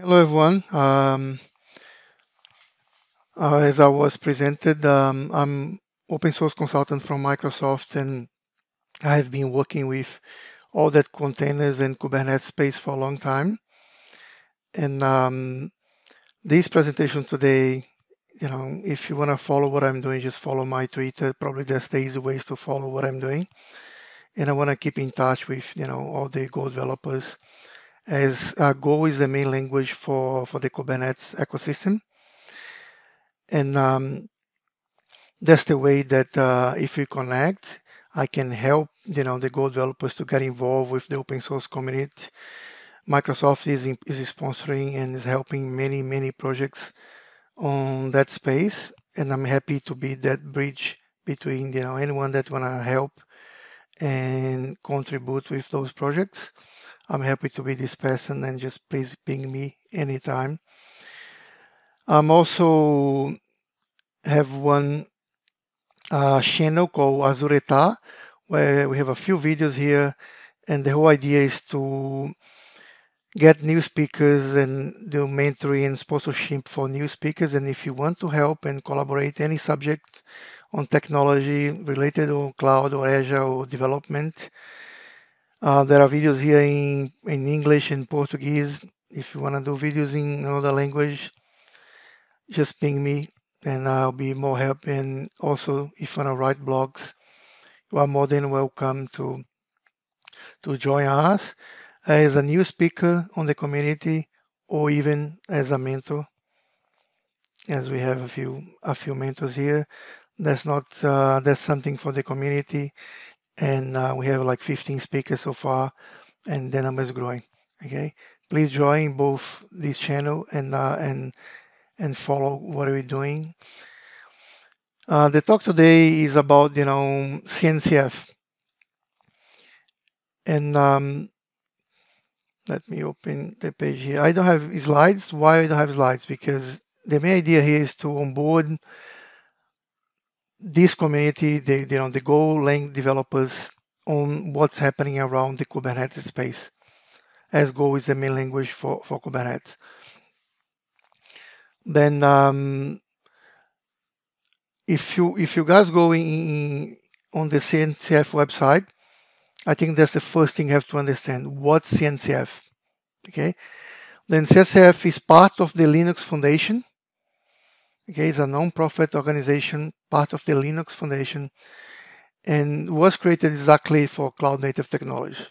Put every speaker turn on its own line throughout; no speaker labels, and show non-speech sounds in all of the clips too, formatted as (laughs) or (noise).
Hello everyone. Um, uh, as I was presented, um, I'm open source consultant from Microsoft and I have been working with all that containers and Kubernetes space for a long time. And um, this presentation today, you know, if you want to follow what I'm doing, just follow my Twitter. Probably that's the easy ways to follow what I'm doing. And I want to keep in touch with, you know, all the Go developers as uh, Go is the main language for, for the Kubernetes ecosystem. And um, that's the way that uh, if we connect, I can help you know the Go developers to get involved with the open source community. Microsoft is is sponsoring and is helping many many projects on that space, and I'm happy to be that bridge between you know anyone that wanna help and contribute with those projects. I'm happy to be this person and just please ping me anytime. I'm also have one uh, channel called AzureTar where we have a few videos here and the whole idea is to get new speakers and do mentoring and sponsorship for new speakers and if you want to help and collaborate any subject on technology related to cloud or Azure or development uh, there are videos here in, in English and Portuguese. If you want to do videos in another language, just ping me and I'll be more help. And also, if you want to write blogs, you are more than welcome to to join us as a new speaker on the community or even as a mentor. As we have a few a few mentors here, that's not uh, that's something for the community and uh, we have like 15 speakers so far and the number is growing okay? Please join both this channel and uh, and and follow what we're doing. Uh, the talk today is about you know CNCF and um, let me open the page here. I don't have slides. Why I don't have slides? Because the main idea here is to onboard this community, the, you know, the Golang developers on what's happening around the Kubernetes space, as Go is the main language for, for Kubernetes. Then, um, if you if you guys go in, in, on the CNCF website, I think that's the first thing you have to understand. What's CNCF? Okay. Then CNCF is part of the Linux Foundation Okay, it's a non-profit organization, part of the Linux Foundation, and was created exactly for cloud native technology.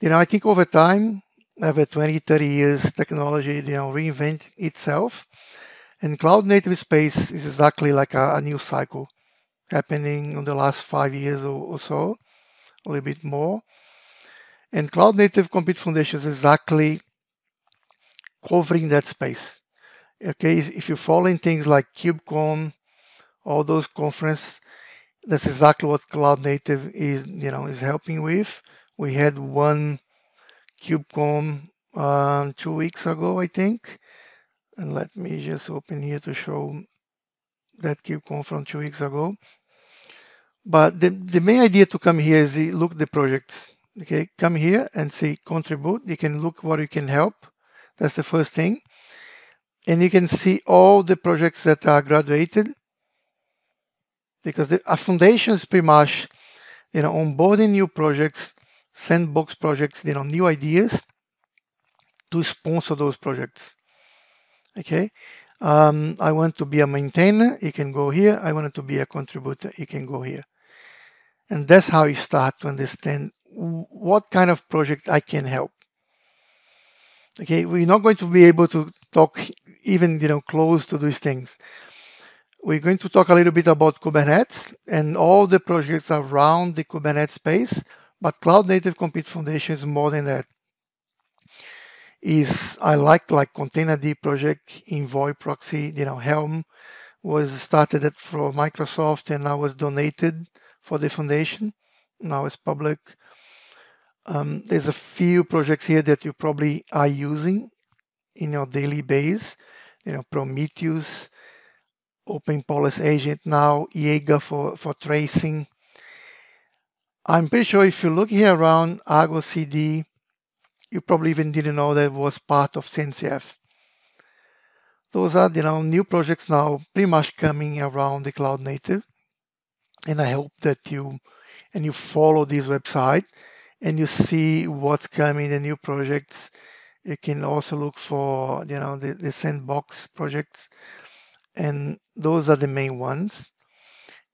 You know, I think over time, over 20, 30 years, technology, you know, reinvent itself. And cloud native space is exactly like a, a new cycle happening in the last five years or, or, so, a little bit more. And cloud native compute foundation is exactly covering that space. Okay, if you follow in things like KubeCon, all those conference, that's exactly what Cloud Native is, you know, is helping with. We had one KubeCon uh, two weeks ago, I think. And let me just open here to show that KubeCon from two weeks ago. But the, the main idea to come here is look the projects. Okay, come here and say contribute. You can look what you can help. That's the first thing and you can see all the projects that are graduated because the, a foundation is pretty much you know onboarding new projects sandbox projects you know new ideas to sponsor those projects. Okay? Um, I want to be a maintainer you can go here. I want to be a contributor you can go here. And that's how you start to understand what kind of project I can help. Okay? We're not going to be able to talk even you know close to these things we're going to talk a little bit about kubernetes and all the projects around the kubernetes space but cloud native compute foundation is more than that is i like like containerd project envoy proxy you know helm was started at for microsoft and now was donated for the foundation now it's public um, there's a few projects here that you probably are using in your daily base. You know, Prometheus, Open Policy Agent now, Jaeger for, for tracing. I'm pretty sure if you look here around Argo CD, you probably even didn't know that was part of CNCF. Those are you know new projects now pretty much coming around the cloud native. And I hope that you and you follow this website and you see what's coming, the new projects. You can also look for you know the, the sandbox projects and those are the main ones.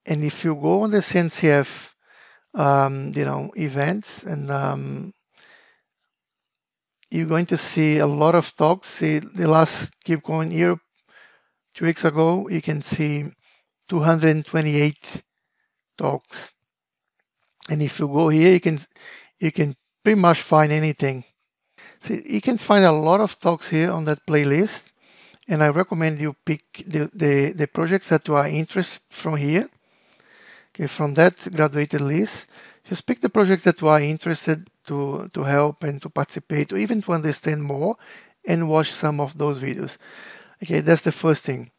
And if you go on the CNCF, um, you know, events, and um, you're going to see a lot of talks. See the last KubeCon Europe two weeks ago, you can see 228 talks. And if you go here, you can you can pretty much find anything. See, you can find a lot of talks here on that playlist and I recommend you pick the, the, the projects that you are interested from here. Okay, from that graduated list, just pick the projects that you are interested to, to help and to participate, or even to understand more and watch some of those videos. Okay, that's the first thing.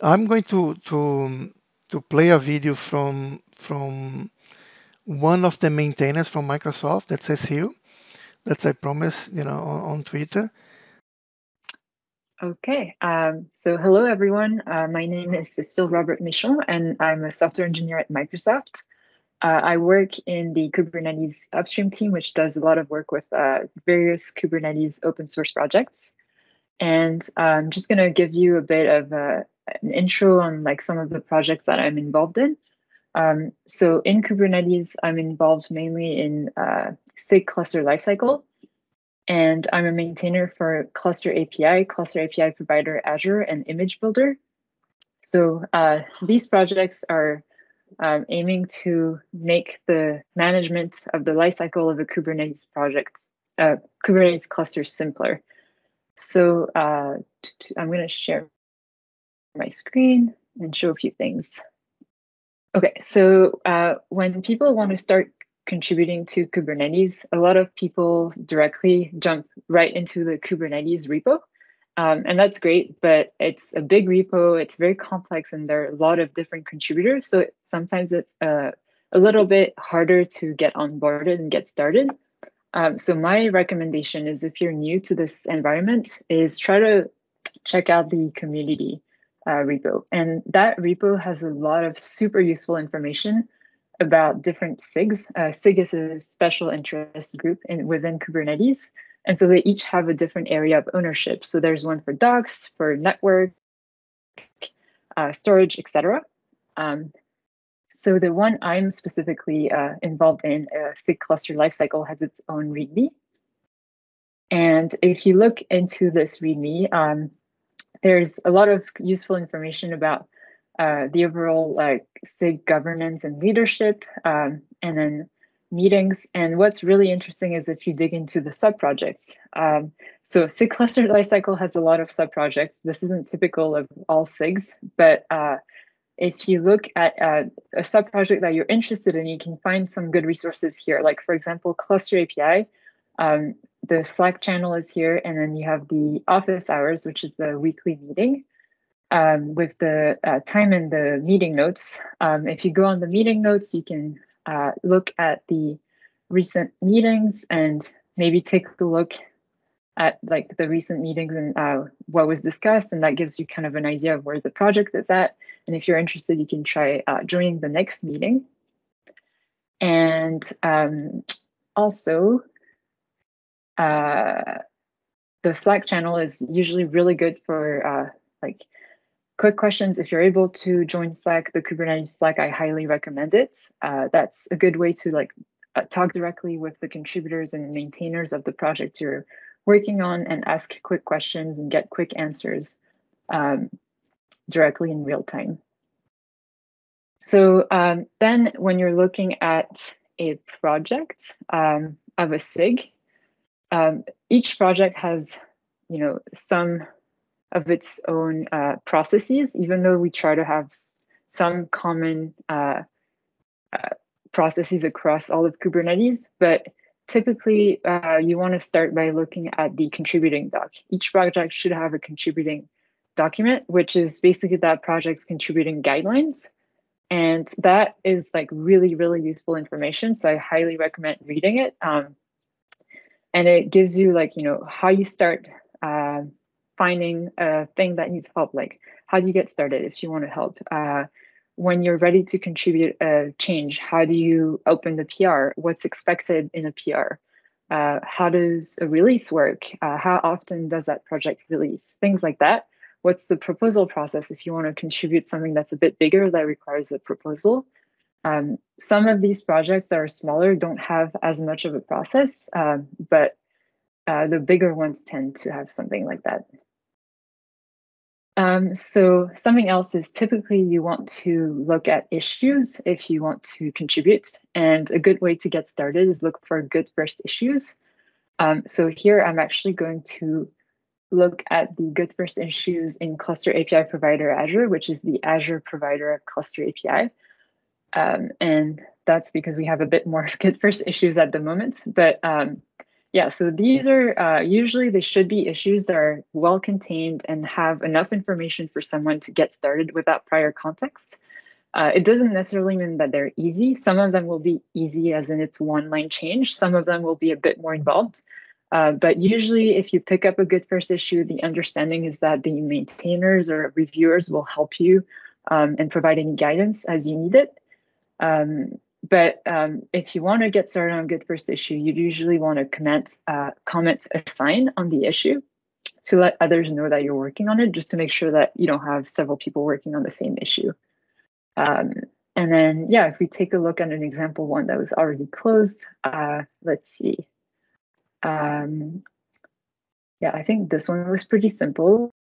I'm going to to to play a video from from one of the maintainers from Microsoft that says here. That's I promise, you know, on, on Twitter.
Okay, um, so hello everyone. Uh, my name is Cecile Robert Michon, and I'm a software engineer at Microsoft. Uh, I work in the Kubernetes upstream team, which does a lot of work with uh, various Kubernetes open source projects. And I'm just going to give you a bit of uh, an intro on like some of the projects that I'm involved in. Um, so in Kubernetes, I'm involved mainly in uh, SIG cluster lifecycle and I'm a maintainer for Cluster API, Cluster API provider Azure, and Image Builder. So uh, these projects are um, aiming to make the management of the lifecycle of a Kubernetes project, uh, Kubernetes cluster simpler. So uh, I'm going to share my screen and show a few things. Okay, so uh, when people want to start contributing to Kubernetes, a lot of people directly jump right into the Kubernetes repo. Um, and that's great, but it's a big repo, it's very complex, and there are a lot of different contributors. So sometimes it's uh, a little bit harder to get onboarded and get started. Um, so my recommendation is if you're new to this environment, is try to check out the community uh, repo. And that repo has a lot of super useful information about different SIGs. Uh, SIG is a special interest group in, within Kubernetes. And so they each have a different area of ownership. So there's one for docs, for network, uh, storage, etc. Um, so the one I'm specifically uh, involved in, uh, SIG cluster lifecycle, has its own README. And if you look into this README, um, there's a lot of useful information about uh, the overall like SIG governance and leadership, um, and then meetings. And what's really interesting is if you dig into the sub projects. Um, so SIG cluster (laughs) lifecycle has a lot of sub projects. This isn't typical of all SIGs, but uh, if you look at uh, a sub project that you're interested in, you can find some good resources here. Like for example, Cluster API. Um, the Slack channel is here, and then you have the office hours, which is the weekly meeting um, with the uh, time in the meeting notes. Um, if you go on the meeting notes, you can uh, look at the recent meetings and maybe take a look at like the recent meetings and uh, what was discussed, and that gives you kind of an idea of where the project is at. And if you're interested, you can try uh, joining the next meeting. And um, also, uh, the Slack channel is usually really good for uh, like quick questions. If you're able to join Slack, the Kubernetes Slack, I highly recommend it. Uh, that's a good way to like uh, talk directly with the contributors and maintainers of the project you're working on and ask quick questions and get quick answers um, directly in real time. So um, then when you're looking at a project um, of a SIG, um, each project has you know some of its own uh, processes, even though we try to have some common uh, uh, processes across all of Kubernetes. But typically, uh, you want to start by looking at the contributing doc. Each project should have a contributing document, which is basically that project's contributing guidelines. And that is like really, really useful information. So I highly recommend reading it. Um, and it gives you like you know how you start uh, finding a thing that needs help. Like how do you get started if you want to help? Uh, when you're ready to contribute a change, how do you open the PR? What's expected in a PR? Uh, how does a release work? Uh, how often does that project release? Things like that. What's the proposal process if you want to contribute something that's a bit bigger that requires a proposal? Um, some of these projects that are smaller don't have as much of a process, uh, but uh, the bigger ones tend to have something like that. Um, so something else is typically you want to look at issues if you want to contribute. And a good way to get started is look for good first issues. Um, so here I'm actually going to look at the good first issues in Cluster API Provider Azure, which is the Azure provider of Cluster API. Um, and that's because we have a bit more (laughs) good first issues at the moment. But um, yeah, so these are uh, usually they should be issues that are well contained and have enough information for someone to get started without prior context. Uh, it doesn't necessarily mean that they're easy. Some of them will be easy, as in it's one line change. Some of them will be a bit more involved. Uh, but usually, if you pick up a good first issue, the understanding is that the maintainers or reviewers will help you um, and provide any guidance as you need it. Um, but um, if you want to get started on good first issue, you usually want to comment, uh, comment assign on the issue to let others know that you're working on it, just to make sure that you don't have several people working on the same issue. Um, and then, yeah, if we take a look at an example one that was already closed, uh, let's see. Um, yeah, I think this one was pretty simple.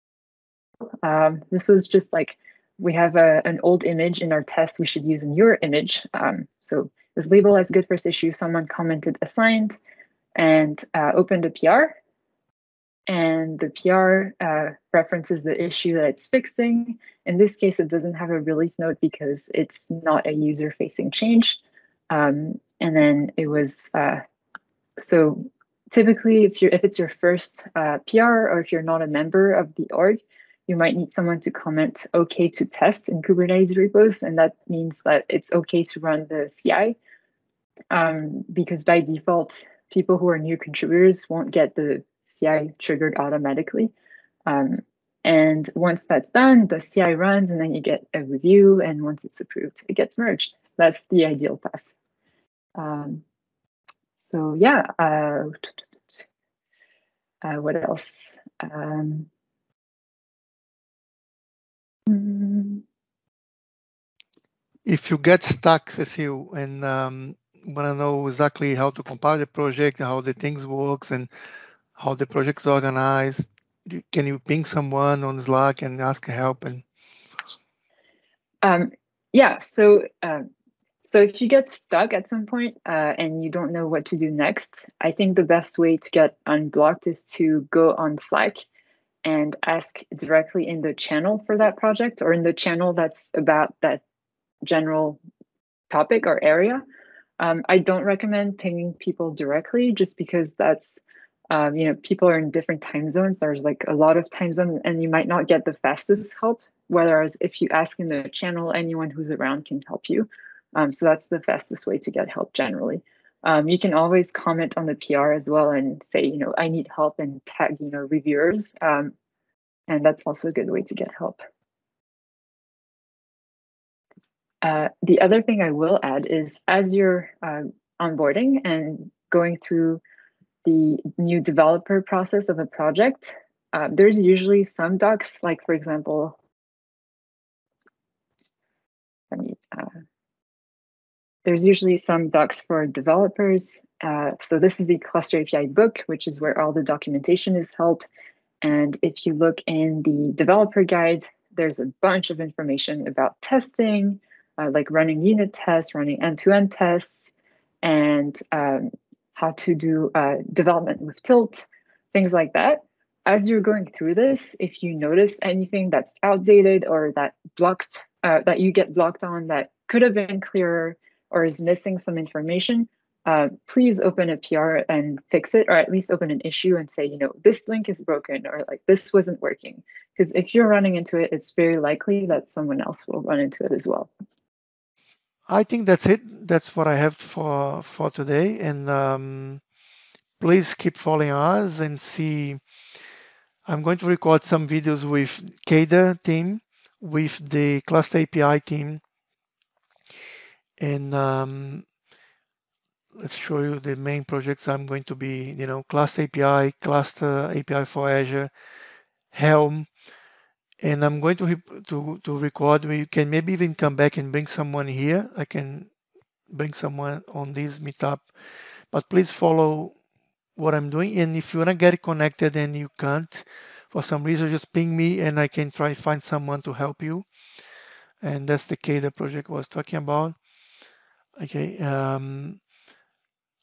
Um, this was just like we have a, an old image in our test, we should use a newer image. Um, so this label as good first issue, someone commented assigned and uh, opened a PR. And the PR uh, references the issue that it's fixing. In this case, it doesn't have a release note because it's not a user facing change. Um, and then it was, uh, so typically if you're if it's your first uh, PR or if you're not a member of the org, you might need someone to comment okay to test in Kubernetes repos, and that means that it's okay to run the CI. Um, because by default, people who are new contributors won't get the CI triggered automatically. Um, and once that's done, the CI runs, and then you get a review. And once it's approved, it gets merged. That's the ideal path. Um, so yeah, uh, (tsk) uh, what else? Um,
if you get stuck, Cecile, and um, want to know exactly how to compile the project, how the things works, and how the project is organized, can you ping someone on Slack and ask help? And
um, yeah, so um, so if you get stuck at some point uh, and you don't know what to do next, I think the best way to get unblocked is to go on Slack and ask directly in the channel for that project or in the channel that's about that general topic or area. Um, I don't recommend pinging people directly just because that's, um, you know, people are in different time zones. There's like a lot of time zone and you might not get the fastest help. Whereas if you ask in the channel, anyone who's around can help you. Um, so that's the fastest way to get help generally. Um, you can always comment on the PR as well and say, you know, I need help and tag, you know, reviewers. Um, and that's also a good way to get help. Uh, the other thing I will add is as you're uh, onboarding and going through the new developer process of a project, uh, there's usually some docs, like for example, let me, uh, there's usually some docs for developers. Uh, so this is the Cluster API book, which is where all the documentation is held. And if you look in the developer guide, there's a bunch of information about testing, uh, like running unit tests, running end-to-end tests, and um, how to do uh, development with tilt, things like that. As you're going through this, if you notice anything that's outdated or that blocks uh, that you get blocked on that could have been clearer or is missing some information, uh, please open a PR and fix it, or at least open an issue and say, you know, this link is broken or like this wasn't working. Because if you're running into it, it's very likely that someone else will run into it as well.
I think that's it. That's what I have for for today. And um, please keep following us and see. I'm going to record some videos with KEDA team, with the Cluster API team, and um, let's show you the main projects I'm going to be, you know, Cluster API, Cluster API for Azure, Helm, and I'm going to to to record. We can maybe even come back and bring someone here. I can bring someone on this meetup, but please follow what I'm doing. And if you wanna get connected and you can't, for some reason, just ping me and I can try to find someone to help you. And that's the K the project was talking about. Okay. Um,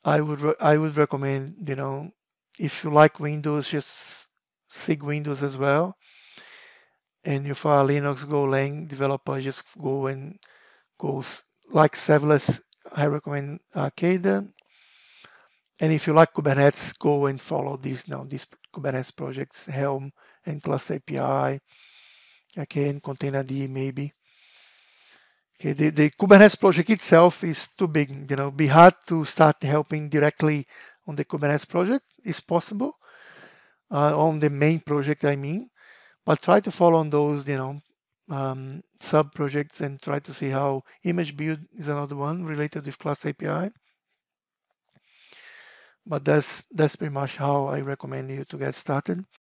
I would I would recommend you know if you like Windows, just SIG Windows as well. And if you are a Linux Golang developer, just go and go like serverless. I recommend Arcada. And if you like Kubernetes, go and follow these now these Kubernetes projects, Helm and Cluster API, okay, and Containerd maybe. Okay, the, the Kubernetes project itself is too big. You know, be hard to start helping directly on the Kubernetes project. It's possible uh, on the main project, I mean, but try to follow on those, you know, um, sub projects and try to see how image build is another one related with Cluster API. But that's that's pretty much how I recommend you to get started.